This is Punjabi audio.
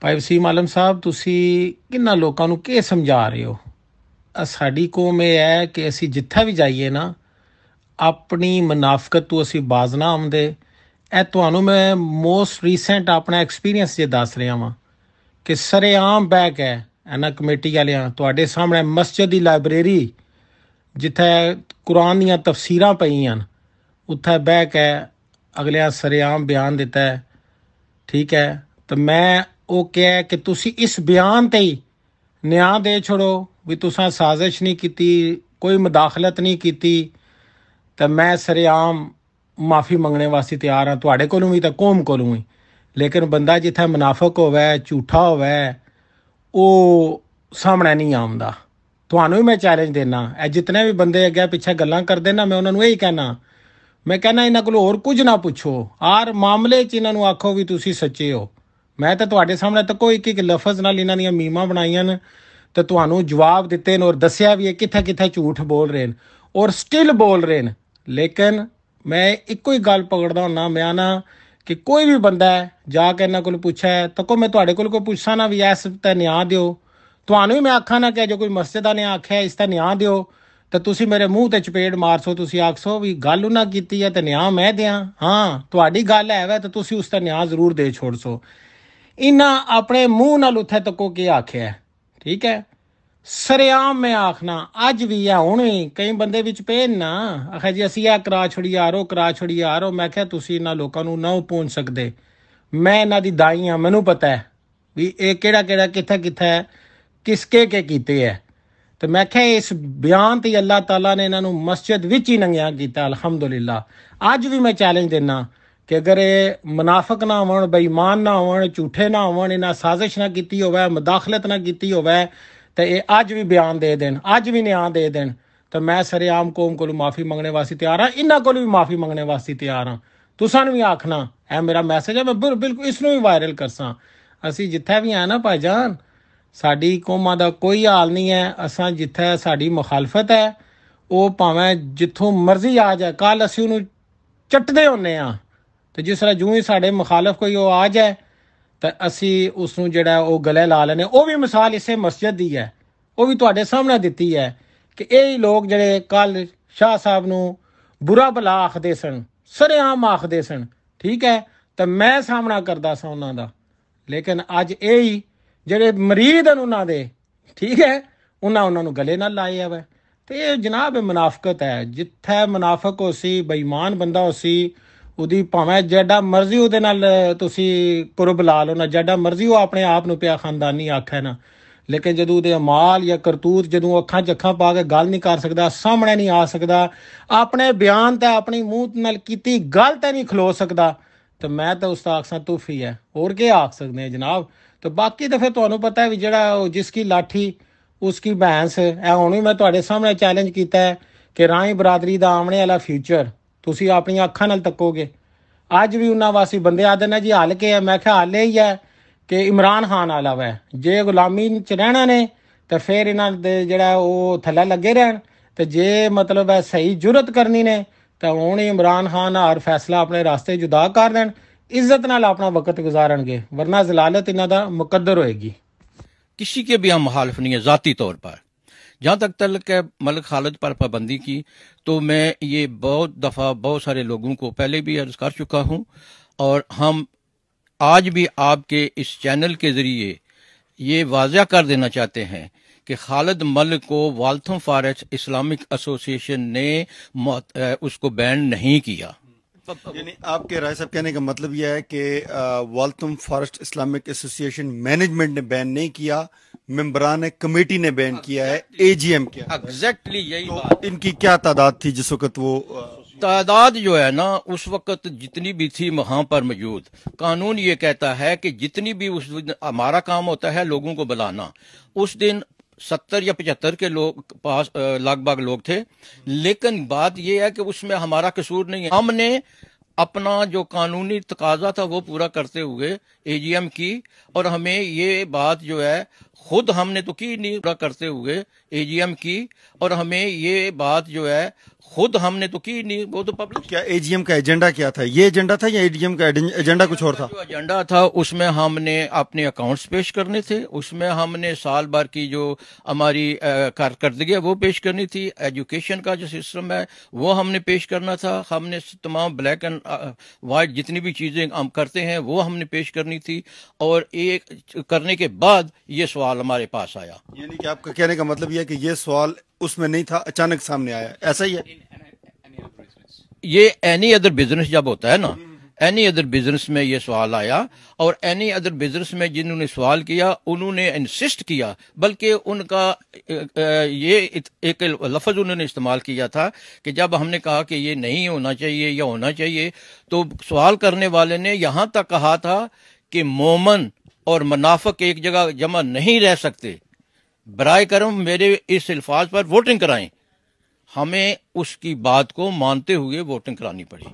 ਭਾਈ ਵਸੀਮ ਆਲਮ ਸਾਹਿਬ, ਤੁਸੀਂ ਕਿੰਨਾ ਲੋਕਾਂ ਨੂੰ ਕੀ ਸਮਝਾ ਰਹੇ ਹੋ? ਸਾਡੀ ਕੌਮ ਇਹ ਹੈ ਕਿ ਅਸੀਂ ਜਿੱਥੇ ਵੀ ਜਾਈਏ ਨਾ, ਆਪਣੀ ਮਨਾਫਕਤ ਤੋਂ ਅਸੀਂ ਬਾਜ਼ ਨਾ ਆਉਂਦੇ। ਇਹ ਤੁਹਾਨੂੰ ਮੈਂ ਮੋਸਟ ਰੀਸੈਂਟ ਆਪਣਾ ਐਕਸਪੀਰੀਅੰਸ ਜੇ ਦੱਸ ਰਿਹਾ ਵਾਂ ਕਿ ਸਰੇਆਮ ਬੈਕ ਹੈ, ਇਹਨਾਂ ਕਮੇਟੀ ਵਾਲਿਆਂ, ਤੁਹਾਡੇ ਸਾਹਮਣੇ ਮਸਜਿਦ ਦੀ ਲਾਇਬ੍ਰੇਰੀ, ਜਿੱਥੇ ਕੁਰਾਨ ਦੀਆਂ ਤਫਸੀਰਾਂ ਪਈਆਂ ਹਨ, ਉੱਥੇ ਬਹਿ ਕੇ ਅਗਲਿਆਂ ਸਰੇਆਮ ਬਿਆਨ ਦਿੱਤਾ ਹੈ। ਠੀਕ ਹੈ, ਤਾਂ ਮੈਂ ਉਹ ਕਿਹਾ ਕਿ ਤੁਸੀਂ ਇਸ ਬਿਆਨ ਤੇ ਹੀ ਨਿਆਂ ਦੇ ਛੜੋ ਵੀ ਤੁਸੀਂ ਸਾਜ਼ਿਸ਼ ਨਹੀਂ ਕੀਤੀ, ਕੋਈ ਮਦਾਖਲਤ ਨਹੀਂ ਕੀਤੀ, ਤਾਂ ਮੈਂ ਸਰੇਆਮ ਮਾਫੀ ਮੰਗਣੇ ਵਾਸਤੇ ਤਿਆਰ ਹਾਂ। ਤੁਹਾਡੇ ਕੋਲੋਂ ਵੀ ਤਾਂ ਕੌਮ ਕੋਲੋਂ ਵੀ। ਲੇਕਿਨ ਬੰਦਾ ਜਿੱਥੇ ਮੁਨਾਫਕ ਹੋਵੇ, ਝੂਠਾ ਹੋਵੇ, ਉਹ ਸਾਹਮਣੇ ਨਹੀਂ ਆਉਂਦਾ। ਤੁਹਾਨੂੰ ਵੀ ਮੈਂ ਚੈਲੰਜ ਦੇਣਾ ਇਹ ਜਿਤਨੇ ਵੀ ਬੰਦੇ ਅੱਗੇ ਪਿੱਛੇ ਗੱਲਾਂ ਕਰਦੇ ਨਾ, ਮੈਂ ਉਹਨਾਂ ਨੂੰ ਇਹੀ ਕਹਿਣਾ ਮੈਂ ਕਹਿੰਦਾ ਇਹਨਾਂ ਕੋਲ ਹੋਰ ਕੁਝ ਨਾ ਪੁੱਛੋ। ਆਰ ਮਾਮਲੇ 'ਚ ਇਹਨਾਂ ਨੂੰ ਆਖੋ ਵੀ ਤੁਸੀਂ ਸੱਚੇ ਹੋ। ਮੈਂ ਤਾਂ ਤੁਹਾਡੇ ਸਾਹਮਣੇ ਤਾਂ ਕੋਈ ਇੱਕ ਇੱਕ ਲਫ਼ਜ਼ ਨਾਲ ਇਹਨਾਂ ਦੀਆਂ ਮੀਮਾਂ ਬਣਾਈਆਂ ਨੇ ਤੇ ਤੁਹਾਨੂੰ ਜਵਾਬ ਦਿੱਤੇ ਨੇ ਔਰ ਦੱਸਿਆ ਵੀ ਇਹ ਕਿੱਥੇ ਕਿੱਥੇ ਝੂਠ ਬੋਲ ਰਹੇ ਨੇ ਔਰ ਸਟਿਲ ਬੋਲ ਰਹੇ ਨੇ। ਲੇਕਿਨ ਮੈਂ ਇੱਕੋ ਹੀ ਗੱਲ ਪਕੜਦਾ ਹੁੰਨਾ, ਮੈਂ ਨਾ ਕਿ ਕੋਈ ਵੀ ਬੰਦਾ ਜਾ ਕੇ ਇਹਨਾਂ ਕੋਲ ਪੁੱਛਿਆ ਤਾਂ ਕੋ ਮੈਂ ਤੁਹਾਡੇ ਕੋਲ ਕੋਈ ਪੁੱਛਾਂ ਨਾ ਵੀ ਐਸ ਤੇ ਨਿਆਂ ਦਿਓ। ਤੁਹਾਨੂੰ ਹੀ ਮੈਂ ਆਖਾਂ ਨਾ ਕਿ ਜੋ ਕੋਈ ਮਸਜਿਦ ਦਾ ਨੇ ਆਖਿਆ ਇਸ ਦਾ ਨਿਆਂ ਦਿਓ, ਤਾਂ ਤੁਸੀਂ ਮੇਰੇ ਮੂੰਹ ਤੇ ਚਪੇੜ ਮਾਰਸੋ, ਤੁਸੀਂ ਆਖਸੋ ਵੀ ਗੱਲ ਉਹਨਾਂ ਕੀਤੀ ਹੈ ਤੇ ਨਿਆਂ ਮੈਂ ਦਿਆਂ। ਹਾਂ, ਤੁਹਾਡੀ ਗੱਲ ਹੈ ਵਾ, ਤਾਂ ਤੁਸੀਂ ਉਸ ਦਾ ਨਿਆਂ ਜ਼ਰੂਰ ਦੇ ਛੋੜਸੋ। ਇਹਨਾਂ ਆਪਣੇ ਮੂੰਹ ਨਾਲ ਉੱਥੇ ਤੱਕੋ ਕੇ ਆਖਿਆ ਠੀਕ ਹੈ? ਸਰਿਆਮ ਮੈਂ ਆਖਣਾ, ਅੱਜ ਵੀ ਆ, ਹੁਣ ਵੀ। ਕਈ ਬੰਦੇ ਵਿੱਚ ਪਏ ਨਾ। ਆਖਿਆ ਜੀ, ਅਸੀਂ ਆ ਕਰਾ ਛੜੀ ਯਾਰੋ ਕਰਾ ਛੜੀ ਯਾਰੋ ਮੈਂ ਕਿਹਾ, ਤੁਸੀਂ ਇਹਨਾਂ ਲੋਕਾਂ ਨੂੰ ਨਾ ਪਹੁੰਚ ਸਕਦੇ। ਮੈਂ ਇਹਨਾਂ ਦੀ ਦਾਈ ਆ ਮੈਨੂੰ ਪਤਾ ਹੈ ਵੀ ਇਹ ਕਿਹੜਾ ਕਿਹੜਾ, ਕਿੱਥੇ ਕਿੱਥੇ ਹੈ, ਕਿਸਕੇ ਕੇ ਕੀਤੇ ਹੈ। ਤੇ ਮੈਂ ਕਿਹਾ, ਇਸ ਬਿਆਨ ਤੇ ਅੱਲਾਹ ਤਾਲਾ ਨੇ ਇਹਨਾਂ ਨੂੰ ਮਸਜਿਦ ਵਿੱਚ ਹੀ ਨੰਗਿਆ ਕੀਤਾ, ਅਲਹਮਦੁਲਿਲਾ। ਅੱਜ ਵੀ ਮੈਂ ਚੈਲੰਜ ਦਿੰਨਾ। ਕਿ ਅਗਰ ਇਹ ਮੁਨਾਫਕ ਨਾ ਹੋਣ, ਬੇਈਮਾਨ ਨਾ ਹੋਣ, ਝੂਠੇ ਨਾ ਹੋਣ, ਇਹਨਾਂ ਸਾਜ਼ਿਸ਼ ਨਾ ਕੀਤੀ ਹੋਵੇ, ਮਦਾਖਲਤ ਨਾ ਕੀਤੀ ਹੋਵੇ, ਤੇ ਇਹ ਅੱਜ ਵੀ ਬਿਆਨ ਦੇ ਦੇਣ, ਅੱਜ ਵੀ ਨਿਆਂ ਦੇ ਦੇਣ, ਤਾਂ ਮੈਂ ਸਰੇਆਮ ਕੌਮ ਕੋਲੋਂ ਮਾਫੀ ਮੰਗਣੇ ਵਾਸਤੇ ਤਿਆਰ ਹਾਂ, ਇਹਨਾਂ ਕੋਲੋਂ ਵੀ ਮਾਫੀ ਮੰਗਣੇ ਵਾਸਤੇ ਤਿਆਰ ਹਾਂ। ਤੁਸਾਂ ਨੂੰ ਵੀ ਆਖਣਾ, ਇਹ ਮੇਰਾ ਮੈਸੇਜ ਹੈ, ਮੈਂ ਬਿਲਕੁਲ ਇਸ ਨੂੰ ਵੀ ਵਾਇਰਲ ਕਰਸਾਂ। ਅਸੀਂ ਜਿੱਥੇ ਵੀ ਆ ਨਾ ਭਾਈਜਾਨ ਸਾਡੀ ਕੌਮਾਂ ਦਾ ਕੋਈ ਹਾਲ ਨਹੀਂ ਹੈ, ਅਸਾਂ ਜਿੱਥੇ ਸਾਡੀ ਮੁਖਾਲਫਤ ਹੈ, ਉਹ ਭਾਵੇਂ ਜਿੱਥੋਂ ਮਰਜ਼ੀ ਆ ਜਾਏ ਕੱਲ ਅਸੀਂ ਉਹਨੂੰ ਚੱਟਦੇ ਹੁੰਨੇ ਆ। ਤੇ ਜਿਸ ਤਰ੍ਹਾਂ ਜੂੰ ਹੀ ਸਾਡੇ ਮੁਖਾਲਫ ਕੋਈ ਉਹ ਆ ਜਾਏ, ਤਾਂ ਅਸੀਂ ਉਸ ਨੂੰ ਜਿਹੜਾ ਉਹ ਗਲੇ ਲਾ ਲੈਨੇ ਉਹ ਵੀ ਮਿਸਾਲ ਇਸੇ ਮਸਜਿਦ ਦੀ ਹੈ। ਉਹ ਵੀ ਤੁਹਾਡੇ ਸਾਹਮਣੇ ਦਿੱਤੀ ਹੈ ਕਿ ਇਹ ਹੀ ਲੋਕ ਜਿਹੜੇ ਕੱਲ ਸ਼ਾਹ ਸਾਹਿਬ ਨੂੰ ਬੁਰਾ ਭਲਾ ਆਖਦੇ ਸਨ, ਸਰੇਆਮ ਆਖਦੇ ਸਨ, ਠੀਕ ਹੈ, ਤਾਂ ਮੈਂ ਸਾਹਮਣਾ ਕਰਦਾ ਸਾਂ ਉਹਨਾਂ ਦਾ। ਲੇਕਿਨ ਅੱਜ ਇਹ ਹੀ ਜਿਹੜੇ ਮਰੀਦ ਹਨ ਉਹਨਾਂ ਦੇ, ਠੀਕ ਹੈ, ਉਹਨਾਂ ਉਹਨਾਂ ਨੂੰ ਗਲੇ ਨਾਲ ਲਾਏ ਆਵੇ ਤੇ ਇਹ ਜਨਾਬ ਮੁਨਾਫਕਤ ਹੈ। ਜਿੱਥੇ ਮੁਨਾਫਕ ਹੋ ਸੀ ਬੇਈਮਾਨ ਬੰਦਾ ਹੋ ਸੀ ਉਹਦੀ ਭਾਵੇਂ ਜਿਹੜਾ ਮਰਜ਼ੀ ਉਹਦੇ ਨਾਲ ਤੁਸੀਂ ਕੁਰਬ ਲਾ ਲਓ ਨਾ ਜਿਹੜਾ ਮਰਜ਼ੀ ਉਹ ਆਪਣੇ ਆਪ ਨੂੰ ਪਿਆ ਖਾਨਦਾਨੀ ਆਖੇ ਨਾ। ਲੇਕਿਨ ਜਦੋਂ ਉਹਦੇ ਅਮਾਲ ਜਾਂ ਕਰਤੂਤ, ਜਦੋਂ ਅੱਖਾਂ 'ਚ ਅੱਖਾਂ ਪਾ ਕੇ ਗੱਲ ਨਹੀਂ ਕਰ ਸਕਦਾ, ਸਾਹਮਣੇ ਨਹੀਂ ਆ ਸਕਦਾ, ਆਪਣੇ ਬਿਆਨ ਤੇ ਆਪਣੀ ਮੂੰਹ ਨਾਲ ਕੀਤੀ, ਗੱਲ ਤੇ ਨਹੀਂ ਖਲੋ ਸਕਦਾ, ਤੇ ਮੈਂ ਤਾਂ ਉਸ ਦਾ ਆਖਸਾਂ, ਤੂਫੀ ਹੈ ਹੋਰ ਕੀ ਆਖ ਸਕਦੇ ਆ ਜਨਾਬ? ਤੇ ਬਾਕੀ ਤਾਂ ਫਿਰ ਤੁਹਾਨੂੰ ਪਤਾ ਹੈ ਵੀ ਜਿਹੜਾ ਉਹ ਜਿਸ ਕੀ ਲਾਠੀ, ਉਸ ਕੀ ਭੈਂਸ, ਇਹ ਹੁਣ ਵੀ ਮੈਂ ਤੁਹਾਡੇ ਸਾਹਮਣੇ ਚੈਲੰਜ ਕੀਤਾ ਹੈ ਕਿ ਰਾਈ ਬਰਾਦਰੀ ਦਾ ਆਉਣੇ ਵਾਲਾ ਫਿਊਚਰ ਤੁਸੀਂ ਆਪਣੀਆਂ ਅੱਖਾਂ ਨਾਲ ਤੱਕੋਗੇ ਅੱਜ ਵੀ ਉਹਨਾਂ ਵਾਸੀ ਬੰਦੇ ਆਦੇ ਨੇ ਜੀ ਹਾਲ ਕੇ ਹੈ ਮੈਂ ਕਿਹਾ ਹਾਲੇ ਹੀ ਹੈ ਕਿ ਇਮਰਾਨ ਖਾਨ ਵਾਲਾ ਵੈ ਜੇ ਗੁਲਾਮੀ ਚ ਰਹਿਣਾ ਨੇ ਤਾਂ ਫਿਰ ਇਹਨਾਂ ਦੇ ਜਿਹੜਾ ਉਹ ਥੱਲੇ ਲੱਗੇ ਰਹਿਣ ਤੇ ਜੇ ਮਤਲਬ ਹੈ ਸਹੀ ਜੁਰਤ ਕਰਨੀ ਨੇ ਤਾਂ ਹੁਣ ਇਮਰਾਨ ਖਾਨ ਹਰ ਫੈਸਲਾ ਆਪਣੇ ਰਾਸਤੇ ਜੁਦਾ ਕਰ ਦੇਣ ਇੱਜ਼ਤ ਨਾਲ ਆਪਣਾ ਵਕਤ ਗੁਜ਼ਾਰਨਗੇ ਵਰਨਾ ਜ਼ਲਾਲਤ ਇਹਨਾਂ ਦਾ ਮੁਕੱਦਰ ਹੋਏਗੀ किसी के भी हम मुखालफ नहीं है ज़ाती तौर पर जहाँ तक तलक है मलिक खालिद पर पाबंदी की तो मैं ये बहुत दफ़ा बहुत सारे लोगों को पहले भी अर्ज़ कर चुका हूँ, और हम आज भी आपके इस चैनल के ज़रिए ये वाजह कर देना चाहते हैं कि खालिद मलिक को वालथम फॉरेस्ट इस्लामिक एसोसिएशन ने उसको बैन नहीं किया। यानी आपके राय साहब कहने का मतलब यह है कि वालतुम फॉरेस्ट इस्लामिक एसोसिएशन मैनेजमेंट ने बैन नहीं किया मेंबरान कमेटी ने बैन किया है एजीएम किया एग्जैक्टली यही तो बात इनकी क्या तादाद थी जिस वक्त वो तादाद जो है ना उस वक्त जितनी भी थी वहाँ पर मौजूद। कानून ये कहता है कि जितनी भी उस दिन हमारा काम होता है लोगों को बुलाना उस दिन सत्तर या पचहत्तर के लोग पास लगभग लोग थे। लेकिन बात यह है कि उसमें हमारा कसूर नहीं है। हमने अपना जो कानूनी तकाजा था वो पूरा करते हुए एजीएम की, और हमें ये बात जो है खुद हमने तो की नहीं पूरा करते हुए एजीएम की और हमें ये बात जो है खुद हमने तो की नहीं वो तो पब्लिक क्या एजीएम का एजेंडा क्या था? ये एजेंडा था या एजीएम का एजेंडा कुछ और था? जो एजेंडा था उसमें हमने अपने अकाउंट्स पेश करने थे उसमें हमने साल भर की जो हमारी कारकर्दगी है वो पेश करनी थी एजुकेशन का जो सिस्टम है वो हमने पेश करना था हमने तमाम ब्लैक एंड वाइट जितनी भी चीज़ें हम करते हैं वो हमने पेश करनी थी और एक करने के बाद ये सवाल हमारे पास आया। यानी कि आपका कहने का मतलब यह कि ये सवाल उसमें नहीं था अचानक सामने आया। ऐसा ही है? ये एनी अदर बिज़नेस जब होता है ना एनी अदर बिज़नेस में ये सवाल आया और एनी अदर बिज़नेस में जिन्होंने सवाल किया उन्होंने इंसिस्ट किया बल्कि उनका ये एक लफ्ज उन्होंने इस्तेमाल किया था कि जब हमने कहा कि ये नहीं होना चाहिए या होना चाहिए तो सवाल करने वाले ने यहाँ तक कहा था कि मोमन और मुनाफक एक जगह जमा नहीं रह सकते बराए करम मेरे इस अल्फाज पर वोटिंग कराएं हमें उसकी बात को मानते हुए वोटिंग करानी पड़ी